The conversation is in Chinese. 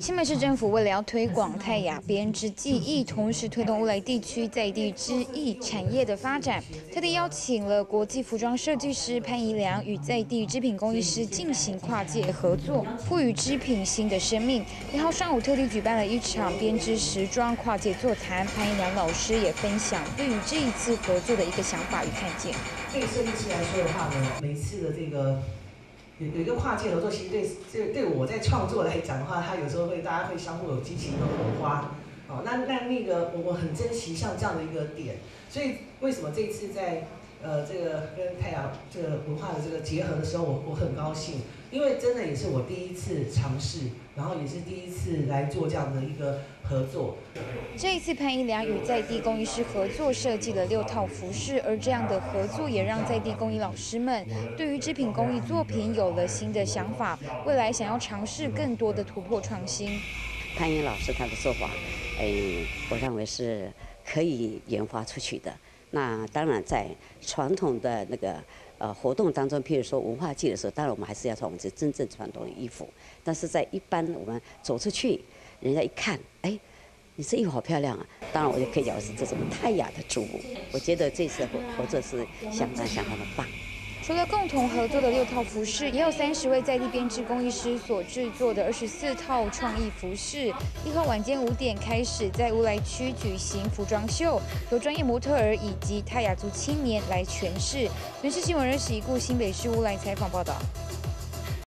新北市政府为了要推广泰雅编织技艺，同时推动乌来地区在地织艺产业的发展，特地邀请了国际服装设计师潘怡良与在地织品工艺师进行跨界合作，赋予织品新的生命。一号上午特地举办了一场编织时装跨界座谈，潘怡良老师也分享对于这一次合作的一个想法与看见。对设计师来说的话呢，每次的这个。有一个跨界合作，其实对这对我在创作来讲的话，它有时候会大家会相互有激情跟火花，哦，那那那个我我很珍惜像这样的一个点，所以为什么这次在呃这个跟太阳这个文化的这个结合的时候，我我很高兴，因为真的也是我第一次尝试，然后也是第一次来做这样的一个。合作。这一次，潘一良与在地工艺师合作设计了六套服饰，而这样的合作也让在地工艺老师们对于织品工艺作品有了新的想法，未来想要尝试更多的突破创新。潘英老师他的做法，哎，我认为是可以研发出去的。那当然，在传统的那个呃活动当中，譬如说文化季的时候，当然我们还是要穿我们这真正传统的衣服。但是在一般我们走出去。人家一看，哎，你这衣服好漂亮啊！当然，我就可以讲是这种泰雅的珠。我觉得这次合合作是相当相当的棒。除了共同合作的六套服饰，也有三十位在地编织工艺师所制作的二十四套创意服饰。一号晚间五点开始在乌来区举行服装秀，由专业模特儿以及泰雅族青年来诠释。原是新闻人史一顾新北市乌来采访报道。